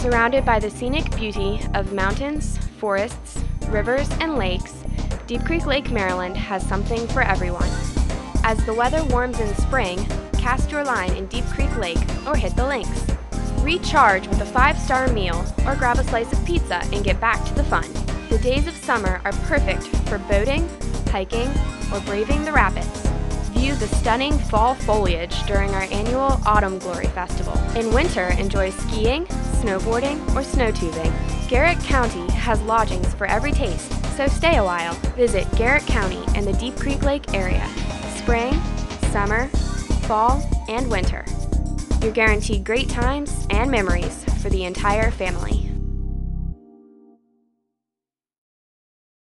Surrounded by the scenic beauty of mountains, forests, rivers, and lakes, Deep Creek Lake, Maryland has something for everyone. As the weather warms in spring, cast your line in Deep Creek Lake or hit the links. Recharge with a five star meal or grab a slice of pizza and get back to the fun. The days of summer are perfect for boating, hiking, or braving the rapids. View the stunning fall foliage during our annual Autumn Glory Festival. In winter, enjoy skiing, snowboarding, or snow tubing. Garrett County has lodgings for every taste, so stay a while. Visit Garrett County and the Deep Creek Lake area. Spring, summer, fall, and winter. You're guaranteed great times and memories for the entire family.